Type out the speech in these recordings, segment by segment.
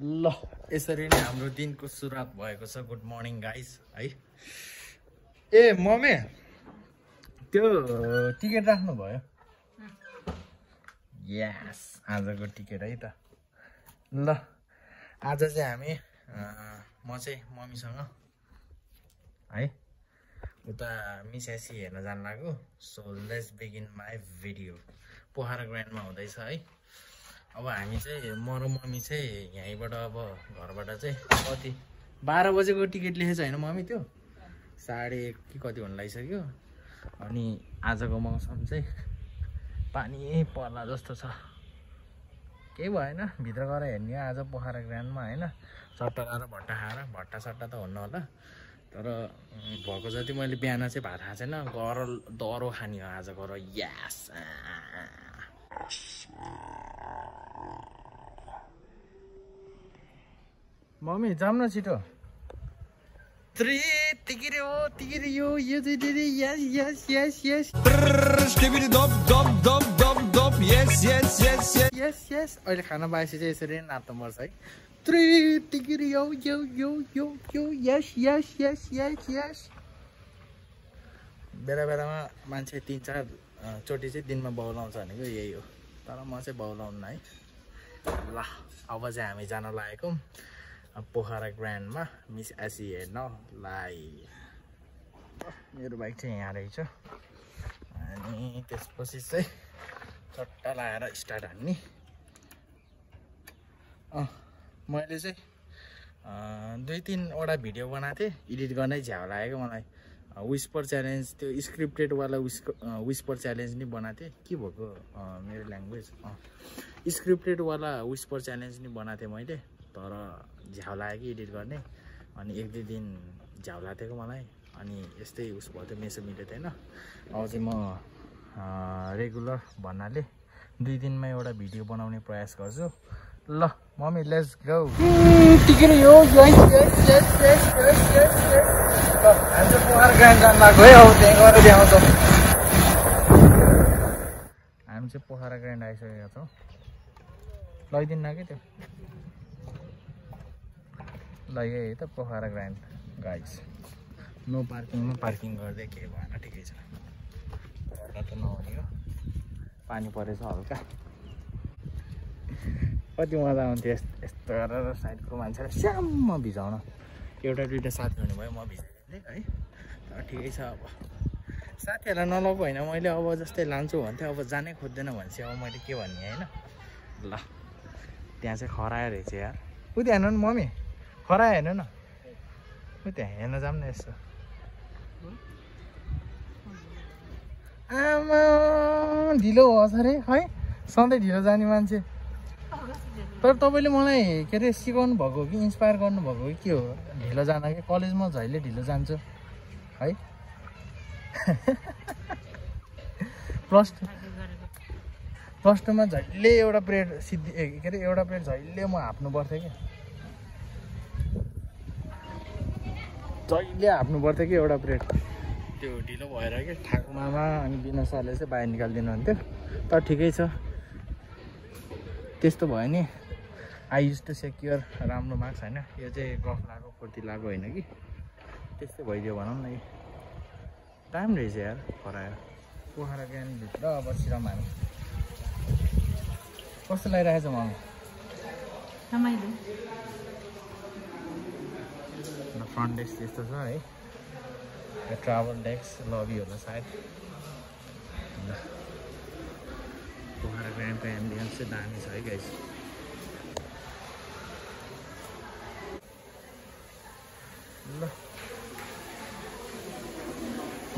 ल। यसरी नै हाम्रो दिनको सुरुवात भएको छ। गुड मर्निङ गाइस है। ए मम्मी त्यो टिकट राख्नुभयो? यस आजको टिकट है त। ल आज चाहिँ हामी म चाहिँ मम्मीसँग है उता मिसासी हेर्न जानु लाग्यो so let's begin my video Pokhara ग्रान्डमा हुँदैछ है। अब हामी चाहिँ म र मम्मी चाहिँ यहीँबाट अब घरबाट चाहिँ कति बाह्र बजेको टिकट लेखेको छ होइन मम्मी त्यो? साढे एक कि कति हुन लागिसक्यो। अनि आजको मौसम चाहिँ पानी पर्ला जस्तो छ। केही भएन भित्र गएर हेर्ने आज पोखरा ग्रान्डमा होइन सट्टा लाएर भट्टा खाएर भट्टा सट्टा त हुन्न होला। तर भएको जति मैले बिहान चाहिँ भात खाएको छैन गर दह्रो खाने हो आज गर यास। मम्मी न छिटो। त्रि तिगिरे हो तिगिरे यो यो चाहिँ दिदी यस यस यस यस Skibidi dop dop dop dop dop yes yes yes yes. यस यस अहिले खाना पाएपछि चाहिँ यसरी नाच्नुपर्छ है त्रि टिकिरी यो यो यो यो यो यस यस यस यस यस बेला बेलामा मान्छे तिन चार चोटि चाहिँ दिनमा बौलाउँछ भनेको यही हो। तर म चाहिँ बौलाउन्न है ल अब चाहिँ हामी जान लागेको पोखरा ग्रान्डमा मिस एसी हेर्नलाई मेरो बाइक चाहिँ यहाँ रहेछ। अनि त्यसपछि चाहिँ चट्टा लगाएर स्टार्ट हान्ने। मैले चाहिँ दुई तिनवटा भिडियो बनाएको थिएँ। एडिट गर्नै झ्याउ लागेको मलाई। विस्पर च्यालेन्ज त्यो स्क्रिप्टेडवाला विस् विस्पर च्यालेन्ज नि बनाएको थिएँ। के भएको? मेरो ल्याङ्ग्वेज स्क्रिप्टेडवाला विस्पर च्यालेन्ज नि बनाएको थिएँ मैले तर झ्याउ लाग्यो कि एडिट गर्ने। अनि एक दुई दिन झ्याउ लागेको थियो मलाई। अनि यस्तै उस भयो थियो मेसो मिलेको थिएन। अब चाहिँ म रेगुलर भन्नाले दुई दिनमा एउटा भिडियो बनाउने प्रयास गर्छु। ल। मम्मी लेट्स गो हामी चाहिँ पोखरा ग्रान्ड जानु लाग्यो है अब त्यहीँ गएर ल्याउँछौँ हामी चाहिँ पोखरा ग्रान्ड आइसकेका छौँ लैदिन्न कि त्यो ल यही त पोखरा ग्रान्ड गाइस नो पार्किङमा पार्किङ गर्दै केही भएन ठिकै छ त नहुने हो पानी परेछ हल्का कति मजा आउँथ्यो यस्तो गरेर साइडको मान्छेलाई स्याम्म भिजाउन। एउटा दुइटा साथी हुनुभयो म भिजाइदिएँ है। तर ठिकै छ अब। साथीहरूलाई नलग होइन मैले अब जस्तै लान्छु भन्थेँ अब जानै खोज्दैन भनेपछि अब मैले के भन्ने होइन। ल त्यहाँ चाहिँ खरायो रहेछ यार। उ त्यहाँ हेर्नु न मम्मी। खरायो हेर्नु न। उ त्यहाँ हेर्न जाऊँ न यसो। आमा ढिलो होस् अरे है। सधैँ ढिलो जाने मान्छे। तर तपाईँले मलाई के अरे सिकाउनु भएको कि इन्सपायर गर्नुभएको कि के हो? ढिलो जान कि कलेजमा जहिले ढिलो जान्छु? है? प्लस टू प्लस टूमा झैले एउटा पिरियड सिद्धि के अरे एउटा पिरियड झैले म हाप्नु पर्थ्यो कि? जहिले हाप्नु पर्थ्यो कि एउटा पिरियड त्यो ढिलो भएर कि? ठाकुमामा अनि बिना सरले चाहिँ बाहिर निकालिदिनु हुन्थ्यो तर ठिकै छ। त्यस्तो भयो नि। आई युज टु सेक्योर राम्रो मार्क्स होइन। यो चाहिँ गफ लगाएको फुर्ती लगाएको होइन कि? त्यस्तै भइदियो भनौँ न टाइम रहेछ यार खरायो पोखरा ज्ञानभित्र अब सिरम हामी कस्तो लागिरहेको छ रमाइलो। फ्रन्ट डेस्क त्यस्तो छ है। ट्राभल डेस्क लबी होला सायद। पोखरा ग्रान्डको एम्बियन्स चाहिँ दामी छ है गाइस ल।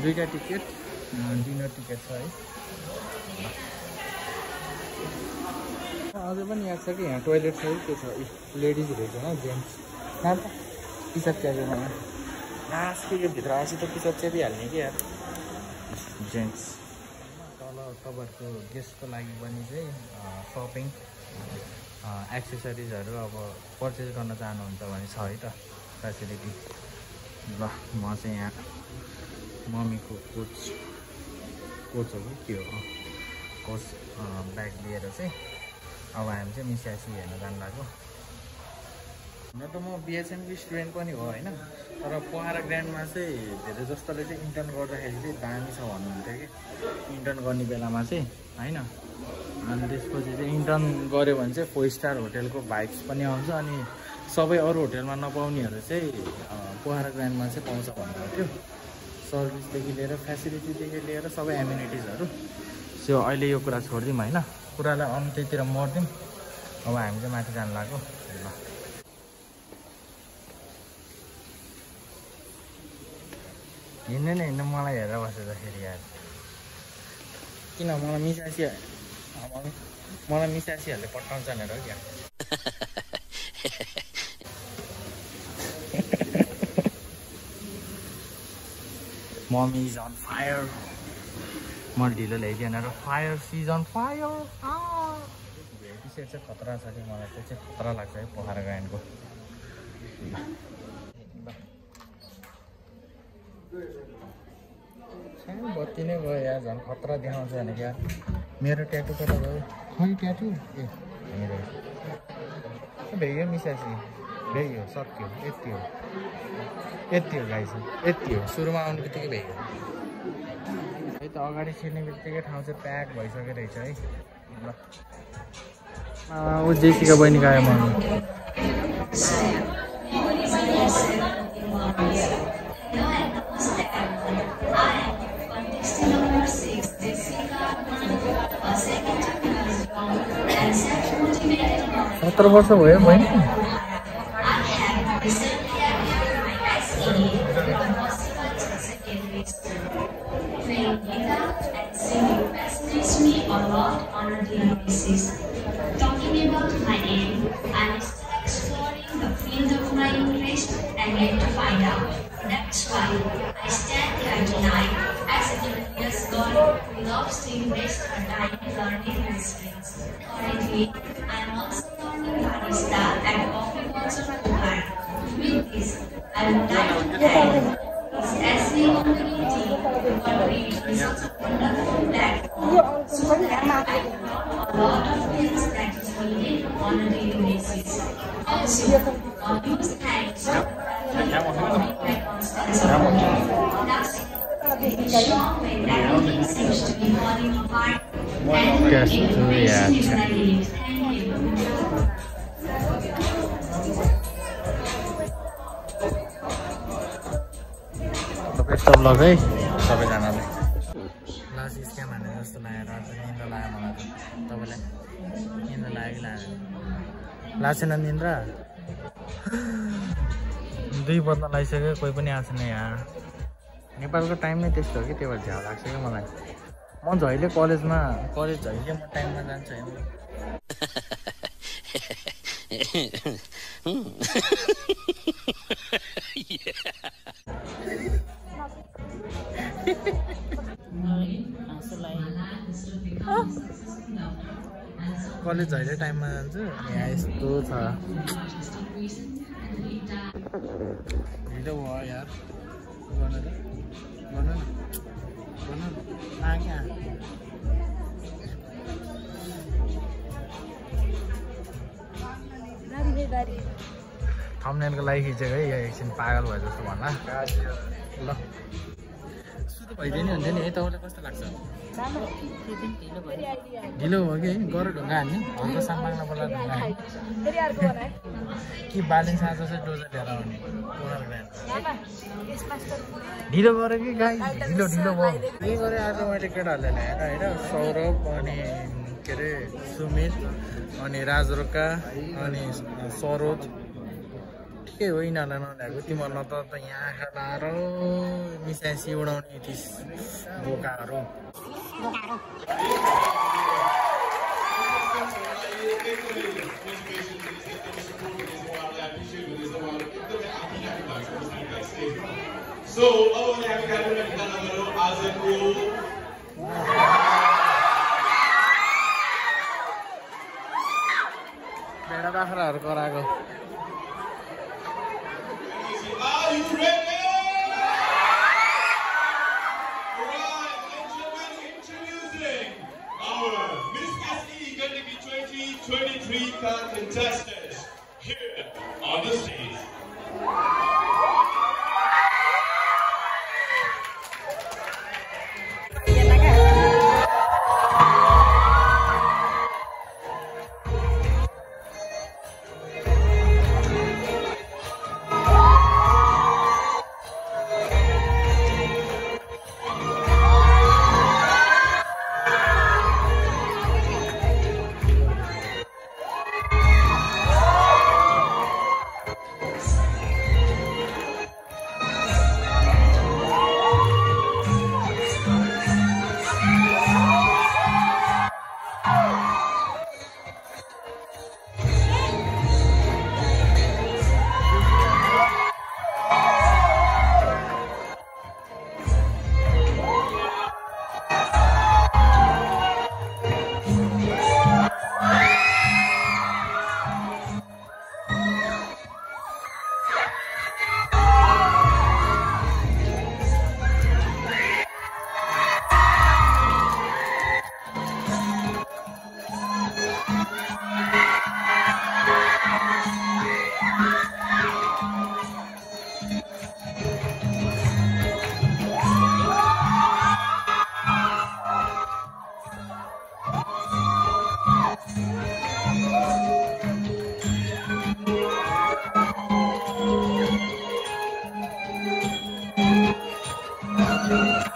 दुइटा टिकट डिनर टिकट छ है। ल। अझै पनि याद छ कि? यहाँ टोइलेट छ कि? के छ? लेडिज रहेछ हो जेन्ट्स कहाँ त सर्ट च्यापेमा लास्ट के यो भित्र आएपछि त सर्ट च्यापिहाल्ने कि यार? जेन्ट्स तल तपाईँहरूको गेस्टको लागि पनि चाहिँ सपिङ एक्सेसरिजहरू अब पर्चेस गर्न चाहनुहुन्छ भने छ है त फेसिलिटी ल म चाहिँ यहाँ मम्मीको कोच कोच हो कि हो कोच ब्याग लिएर चाहिँ अब हामी चाहिँ मिसियासी हेर्न जानु लाग्यो। हुन त म बिएसएमकी स्टुडेन्ट पनि हो होइन? तर पोखरा ग्रान्डमा चाहिँ धेरै जस्तोले चाहिँ इन्टर्न गर्दाखेरि चाहिँ दामी छ भन्नुहुन्थ्यो कि। इन्टर्न गर्ने बेलामा चाहिँ होइन? अनि त्यसपछि चाहिँ इन्टर्न गऱ्यो भने चाहिँ फोर स्टार होटेलको भाइब्स पनि आउँछ अनि सबै अरू होटेलमा नपाउनेहरू चाहिँ पोखरा ग्रान्डमा चाहिँ पाउँछ भन्नुहुन्थ्यो सर्भिसदेखि लिएर फेसिलिटीदेखि लिएर सबै एम्युनिटिजहरू। सो अहिले यो कुरा छोडिदिउँ होइन। कुरालाई अन्त्यतिर मर्दिउँ अब हामी चाहिँ माथि जानु लाग्यो। ल। हिँड्ने नै हिँड्नु मलाई हेरेर बसेछ फेरि यार। किन मलाई मिसासी मलाई मिसासीहरूले पठाउँछ भनेर क्या। मम्मी इज अन फायर मैले ढिलो ल्याइदिएन र फायर सिज फायर भेटी सेट चाहिँ खतरा छ कि मलाई? त्यो चाहिँ खतरा लाग्छ है पोखरा गायनको बत्ती नै गयो यार झन् खतरा देखाउँछ भने क्या। मेरो ट्याटु कता गयो खै ट्याटु ए भ्याइयो मिसासी भ्याइयो सक्यो यति हो यति हो चाहिँ यति हो सुरुमा आउने बित्तिकै भ्याइयो है त अगाडि छिर्ने बित्तिकै ठाउँ चाहिँ प्याक भइसकेको रहेछ है। ल ऊ जेसिका बहिनी गयो म सत्र वर्ष भयो बहिनी। Marathi Ministries, currently I am also working barista at Coffee House of With this, I would like to thank this SC community for creating such a wonderful platform so that I know a lot of things that is needed on a daily basis. Also, a huge thanks to my strong way that seems to be falling apart है हाने जस्तो लाग्यो मलाई तपाईँलाई निन्द्रा लाग्यो कि न निन्द्रा दुई बज्न लगाइसक्यो कोही पनि आएको छैन यहाँ नेपालको टाइम नै त्यस्तो हो कि त्यो भएर झ्याउ लाग्छ कि मलाई म जहिले कलेजमा। कलेज जहिले म टाइममा जान्छु होइन कलेज जहिले टाइममा जान्छु? यहाँ यस्तो छ। ढिलो भयो यार। गर्नु त। गर्नु न। गर्नु न आ क्या थम्नेलको लागि खिचेको है यो एकछिन पागल भयो जस्तो भन्ला ल सुरु भइदियो नि हुन्थ्यो नि है तपाईँलाई कस्तो लाग्छ ढिलो भयो कि? गर ढुङ्गा हान्ने हल्का साम्बाङ्ला बोला ढुङ्गा कि बालिन साँझ चाहिँ डोजा लिएर आउने? ढिलो गरेँ कि? गाई ढिलो ढिलो भयो। के गरेँ आज मैले केटाहरूले ल्याएर होइन सौरभ अनि के अरे सुमित अनि राजरोका अनि सरोज ठिकै हो यिनीहरूलाई नल्याएको तिमीहरूलाई त त यहाँ खेलाएर मिसासी उडाउने थिस बोकाहरू भेडा बाख्राहरू कराएको Thank you.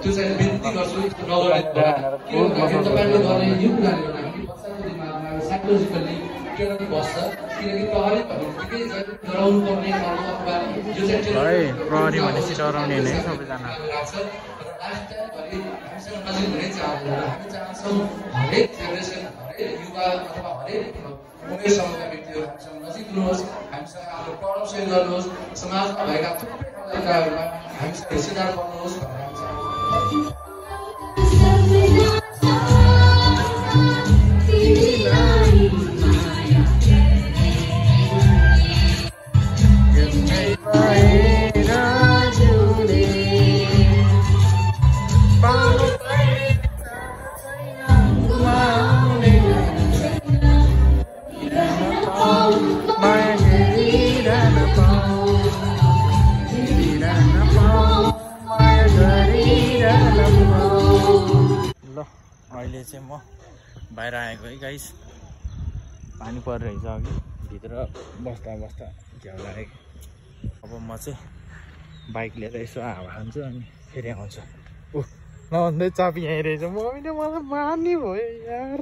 त्यो चाहिँ विन्ती गर्छु नगर्ने किन भन्दाखेरि तपाईँले गर्ने यो कुराले गर्दाखेरि बच्चाको दिमागमा साइकोलोजिकल्ली टेरर बस्छ किनकि प्रहरी भन्ने डराउनु पर्ने अथवा यो चाहिँ प्रहरी भनेपछि डराउने नै सबैजना। लाग्छ हामीसँग नजिक हुनै चाहन्छौँ हरेक जेनेरेसन हरेक युवा अथवा हरेक उमेर समूहका व्यक्तिहरू हामीसँग नजिक हामीसँग आफ्नो पढाउ सहयोग गर्नुहोस् समाजमा भएका थुप्रै कलाकारमा हामीसँग हिस्सेदार बन्नुहोस् भनेर हामी चाहन्छौँ। अहिले चाहिँ म बाहिर आएको है गाइस पानी परिरहेछ अघि। भित्र बस्दा बस्दा झ्याउ लागेको। अब म चाहिँ बाइक लिएर यसो हावा खान्छु अनि फेरि आउँछु। ऊ नभन्दै चाबी यहीँ रहेछ। मम्मीले मलाई मार्ने भयो यार।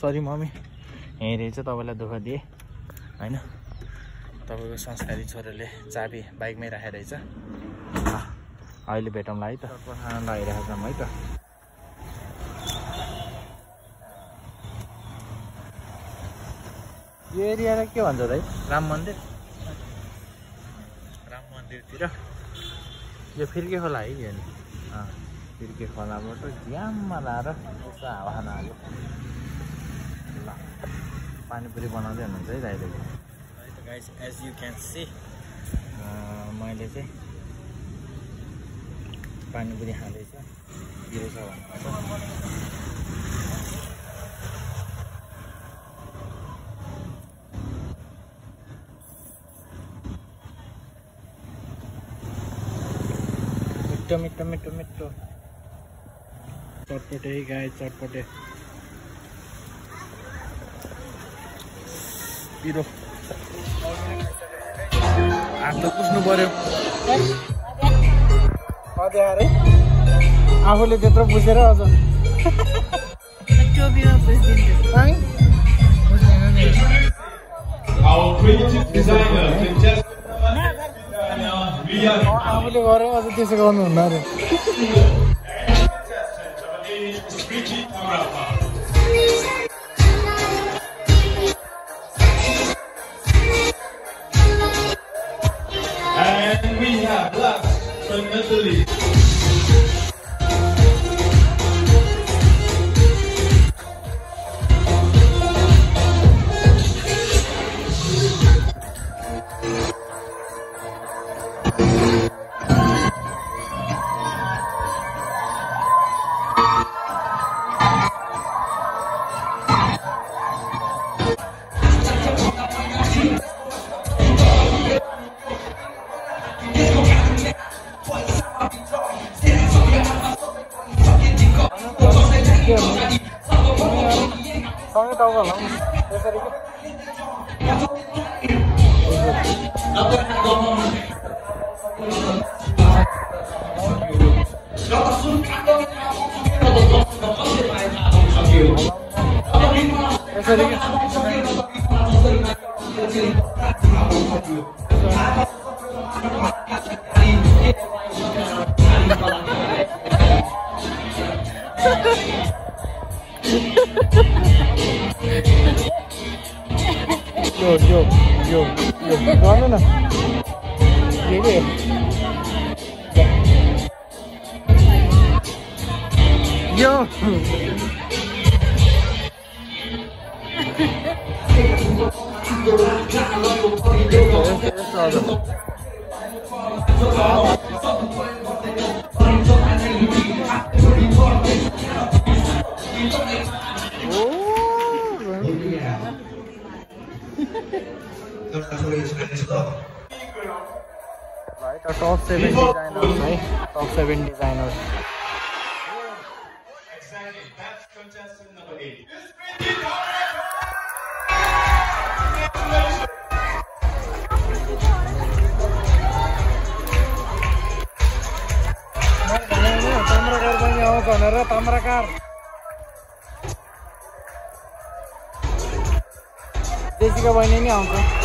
Sorry mummy. यहीँ रहेछ तपाईँलाई दुःख दिएँ। होइन? तपाईँको संस्कारी छोरोले चाबी बाइकमै राखेर रहेछ अहिले भेटौँला है त। खाना लागिरहेको छौँ है त। यो एरियालाई के भन्छ भाइ राम मन्दिर? राम मन्दिरतिर। यो फिर्के खोला है यो फिर्के खोलाबाट ज्याममा लाएर यसो हावा खान आएको ल पानीपुरी बनाउँदै हुनुहुन्छ है दाइले। Guys as you can see मैले चाहिँ पानीपुरी खाँदैछ के रहेछ भन्नुहुन्छ मिठो मिठो मिठो मिठो। चटपटे गाई चटपटे। पिरो। हात त पुस्नु पर्यो अरे आफूले त्यत्रो बुझेर अझ Ria आफूले गरेँ अझ त्यसो गर्नुहुन्न अरे सँगै टाउको होला त्यसरी के यसरी के यो यो यो यो गर्नु न यो के यो यस्तो यस्तो हजुर right a top 7 designers right top 7 designers Exactly, that's contestant number eight. It's Priti Tamrapa. Tamrakar पनि आउँछ भनेर ताम्राकार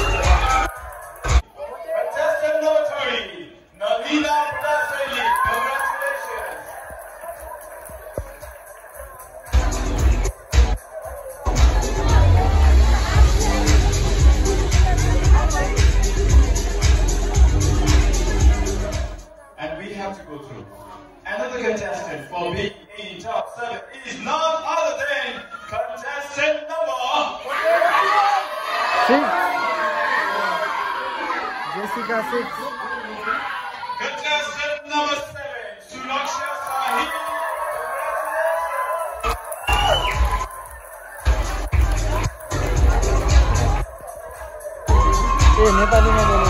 नेपालीमा बोलेको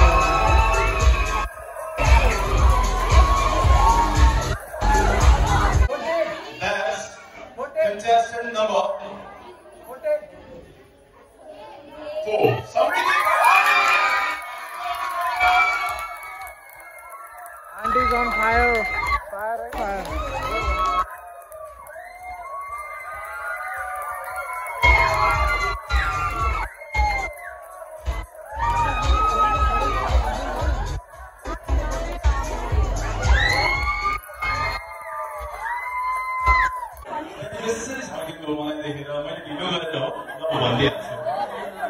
यसरी झर्केको मलाई देखेर मैले भिडियो गरेर हो ल भनिदिइहाल्छु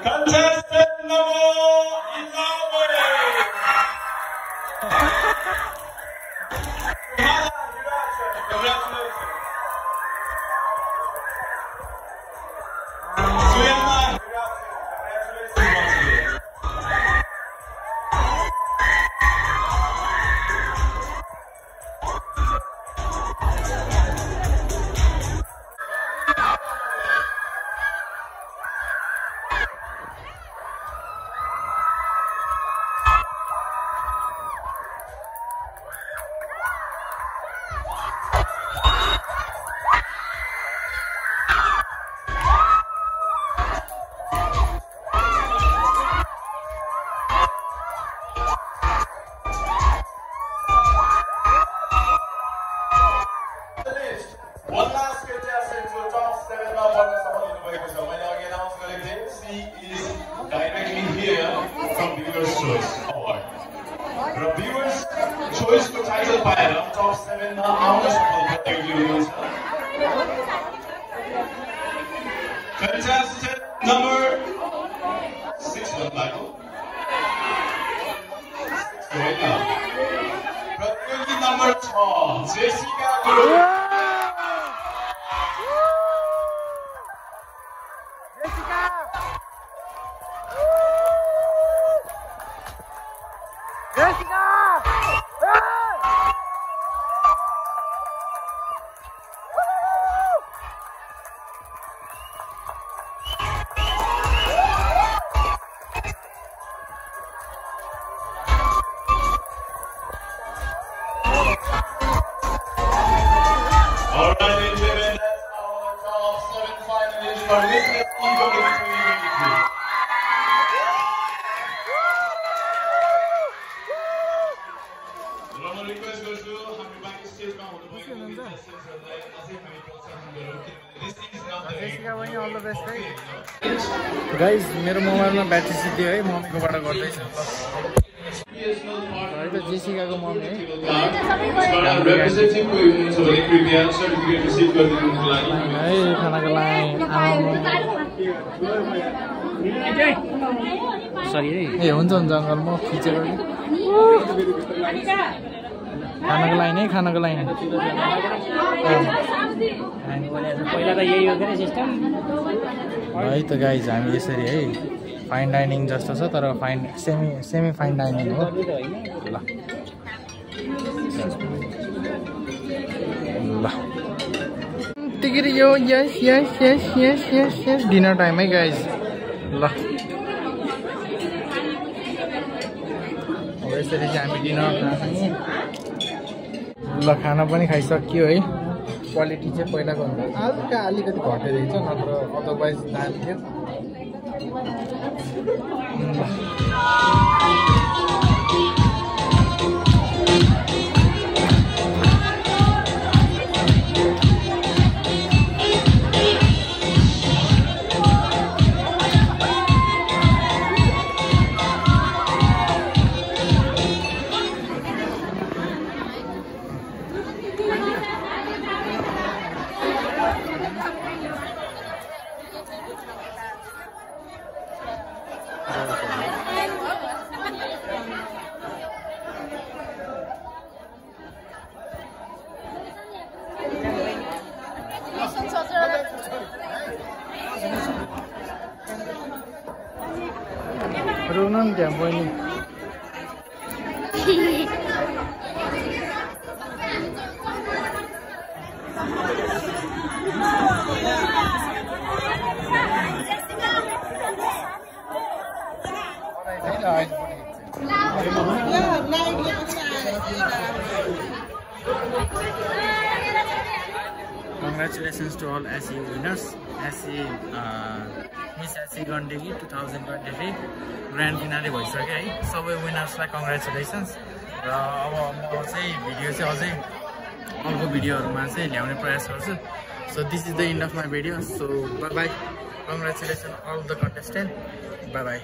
Contestant है खानाको लागि सरी है ए हुन्छ हुन्छ अङ्कल म खिचेर खानाको लागि है खानाको लागि छ, पहिला त यही हो के अरे सिस्टम है त गाइज हामी यसरी है फाइन डाइनिङ जस्तो छ तर fine semi semi fine dining हो। ल। ल टिकट यो यस यस यस यस यस यस। डिनर टाइम है गाइज ल। अब यसरी चाहिँ हामी डिनर ल खाना पनि खाइसक्यो है। क्वालिटी चाहिँ पहिलाको भन्दा हल्का अलिकति घटेको छ नत्र अदरवाइज दाम थियो। रुनु नि त्यहाँ बहिनी Congratulations to all SE winners. SE uh, Miss SC Gandaki two thousand twenty three grand finale भइसक्यो है। सबै विनर्सलाई कङ्ग्रेचुलेसन्स र अब म चाहिँ भिडियो चाहिँ अझै अर्को भिडियोहरूमा चाहिँ ल्याउने प्रयास गर्छु। So this is the end of my video so bye bye congratulation all the contestant bye bye